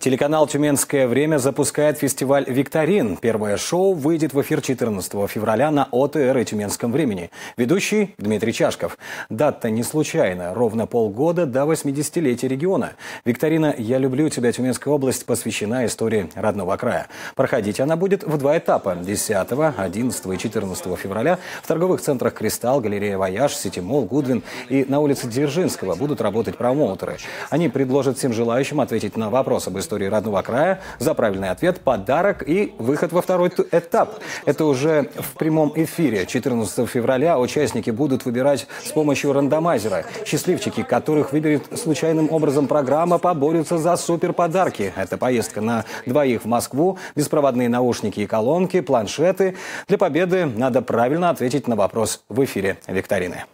Телеканал «Тюменское время» запускает фестиваль «Викторин». Первое шоу выйдет в эфир 14 февраля на ОТР и «Тюменском времени». Ведущий Дмитрий Чашков. Дата не случайна. Ровно полгода до 80-летия региона. Викторина «Я люблю тебя, Тюменская область» посвящена истории родного края. Проходить она будет в два этапа. 10, 11 и 14 февраля в торговых центрах «Кристалл», галерея «Вояж», «Сити Молл», «Гудвин» и на улице Дзержинского будут работать промоутеры. Они предложат всем желающим ответить на вопрос об истории истории родного края. За правильный ответ подарок и выход во второй этап. Это уже в прямом эфире. 14 февраля участники будут выбирать с помощью рандомайзера. Счастливчики, которых выберет случайным образом программа, поборются за супер подарки. Это поездка на двоих в Москву, беспроводные наушники и колонки, планшеты. Для победы надо правильно ответить на вопрос в эфире викторины.